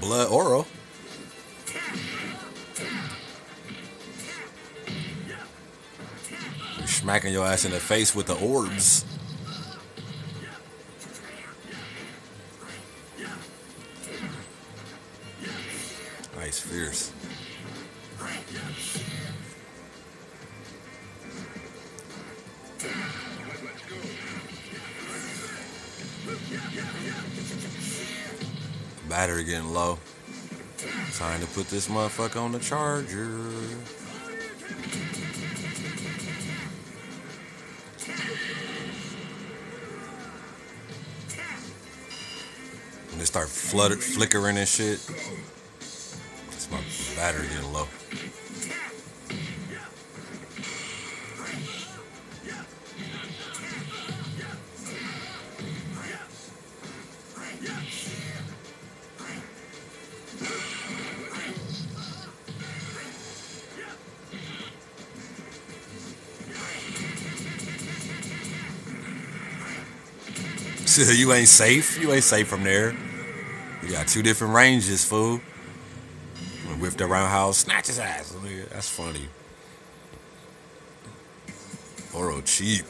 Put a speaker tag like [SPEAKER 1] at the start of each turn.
[SPEAKER 1] Blood Oro. You're smacking your ass in the face with the orbs. Nice, fierce. Battery getting low. Time to put this motherfucker on the charger. And they start flutter, flickering and shit, it's my battery getting low. You ain't safe. You ain't safe from there. You got two different ranges, fool. Whipped around house, snatch his ass. That's funny. Oro cheap.